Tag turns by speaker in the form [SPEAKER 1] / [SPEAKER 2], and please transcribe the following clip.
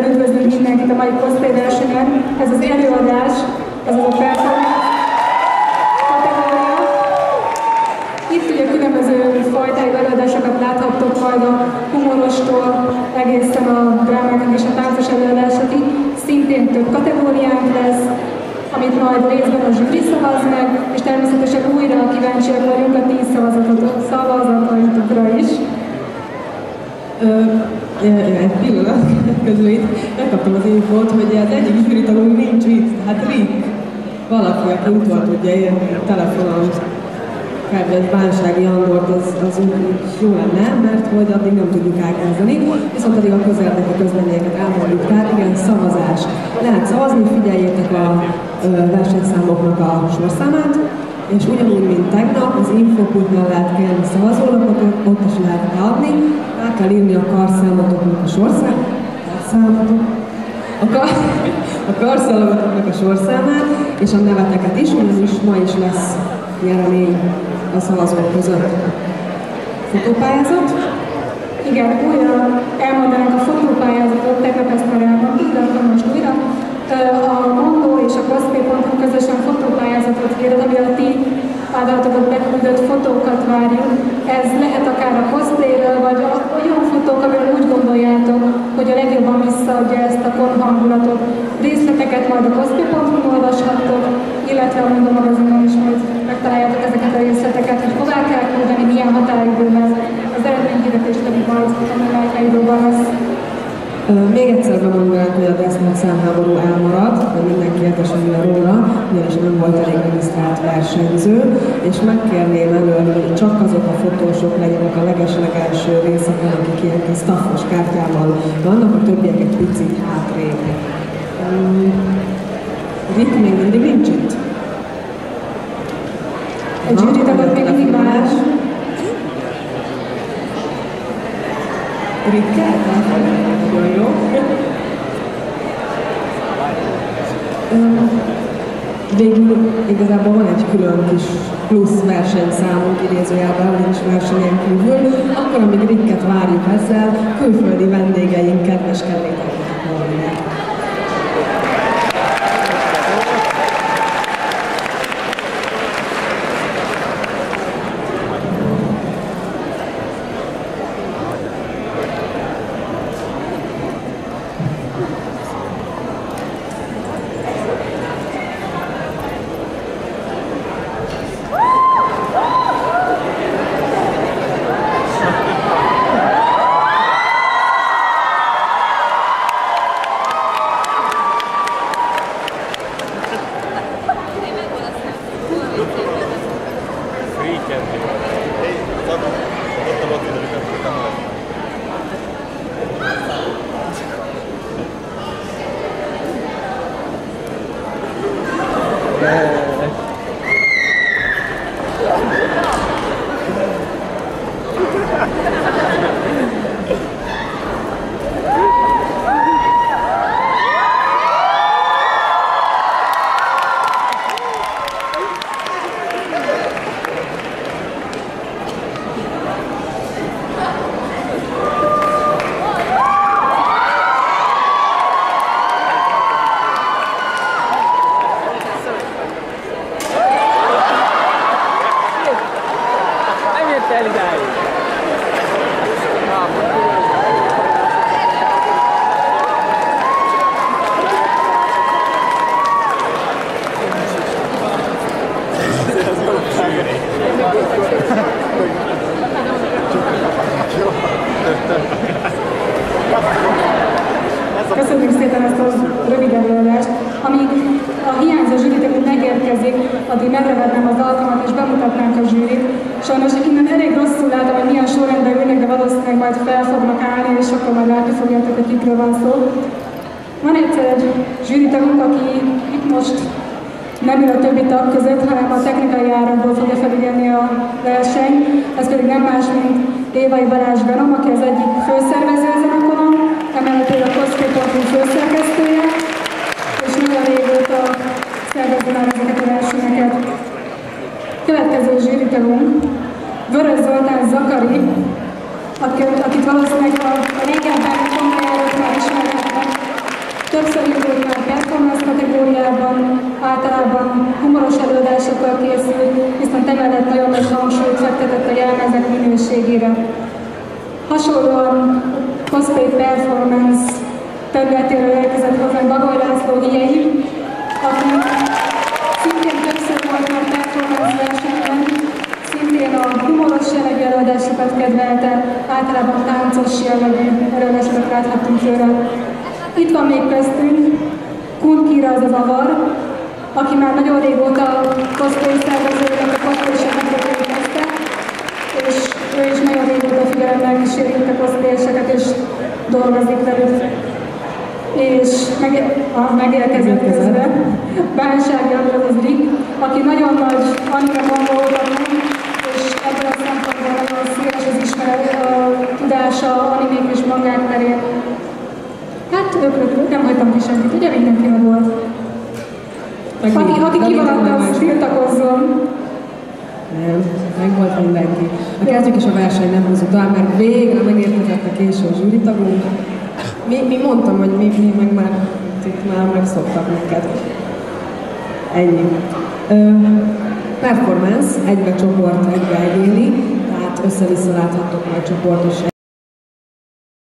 [SPEAKER 1] Üdvözlünk mindenkit a mai cosplay versenyen. Ez az előadás, ez az a performance. Itt ugye különböző fajtájú előadásokat láthattok majd a humorostól egészen a drámákig és a táncos előadásokig. Szintén több kategóriánk lesz, amit majd részben a zsűri szavaz meg, és természetesen újra kíváncsiak vagyunk a 10 szavazatokra is.
[SPEAKER 2] Egy pillanat közül itt megkaptam az infót, hogy az egyik zsűritagunk nincs itt, tehát Rick, valaki, aki utol tudja érni telefonon kedves Bánsági Andort, az, az jó lenne, mert hogy addig nem tudjuk elkezdeni. Viszont pedig a közérdekű közleményeket elmondjuk. Tehát igen, szavazás. Lehet szavazni, figyeljétek a versenyszámoknak a sorszámát, és ugyanúgy, mint tegnap, az infopultnál lehet kérni szavazólapot, ott is lehet adni, el kell írni a karszámotoknak a sorszámát, karszámotok, a, kar, a karszámotoknak a sorszámát, és a neveteket is, ugyanis ma is lesz nyeremény a szavazók között. Fotópályázat?
[SPEAKER 1] Igen, újra elmondanánk a fotópályázatot, tegnap ezt már elmondtuk, de akkor most újra. A Mondó és a cosplay.hu közösen fotópályázatot kér, ami a ti általatokat beküldött fotókat várjuk. Ez lehet legjobban visszaadja ezt a kon hangulatot. Részleteket majd a cosplay.hu olvashattok, illetve a Mondó magazinon is majd megtaláljátok ezeket a részleteket, hogy hová kell küldeni, milyen határidőben. Az eredményhirdetés pedig majd a Művelhelyróban lesz.
[SPEAKER 2] Még egyszer bemondanánk, hogy a Deszmont számháború elmarad, hogy mindenki értesüljön róla, ugyanis nem volt elég regisztrált versenyző, és megkérném elől, hogy csak azok a fotósok legyenek a leges-legelső részeken, akik ilyen kis staffos kártyával vannak, a többiek egy picit hátrébb. Um, Rick még mindig nincs itt.
[SPEAKER 1] Egy zsűri tagod még mindig más.
[SPEAKER 2] Rikkel? Nagyon jó. Végül igazából van egy külön kis plusz versenyszámunk idézőjelben, vagyis versenyen kívül.
[SPEAKER 3] El idáig.
[SPEAKER 1] Köszönjük szépen ezt a rövid előadást. Amíg a hiányzó zsűritagunk megérkezik, addig megragadnám az alkalmat és bemutatnánk a zsűrit. Sajnos innen elég rosszul látom, hogy milyen sorrendben ülnek, de valószínűleg majd fel fognak állni, és akkor majd látni fogjátok, hogy kikről van szó. Van itt egy zsűritagunk, aki itt most nem ül a többi tag között, hanem a technikai áramból fogja felügyelni a verseny. Ez pedig nem más, mint Évai Balázs Venom, aki az egyik főszervező ezen a konon, emellett ő a Cosplay.hu főszerkesztője, és nagyon régóta szervező már ezeket a versenyeket. Következő zsűritagunk, Vörös Zoltán Zakari, akit, valószínűleg a, régebben konferálók már ismerhetnek, Többször indult már performance kategóriában, általában humoros előadásokkal készült, viszont emellett nagyon nagy hangsúlyt fektetett a jelmezek minőségére. Hasonlóan cosplay performance területéről érkezett hozzánk Bagoly László Hiei, aki előadásokat kedvelte, általában táncos jellegű előadásokat láthattunk tőle. Itt van még köztünk Kun Kira az a zavar, aki már nagyon régóta cosplay szervezőnek a cosplay kezdte, és ő is nagyon régóta figyelemmel kíséri a cosplayeseket, és dolgozik velük. És meg, a, megérkezett közben Bánsági az Rick, aki nagyon nagy anime senkit, ugye mindenki meg volt. Meg aki, aki kimaradt, az tiltakozzon.
[SPEAKER 2] Nem, meg volt mindenki. Na kezdjük is a verseny, nem húzzuk tovább, mert végre megérkezett a késő zsűritagunk. Mi, mi mondtam, hogy mi, mi meg már itt már megszoktak minket. Ennyi. Ö, performance, egybe csoport, egybe egyéni, tehát össze-vissza láthattok majd csoportos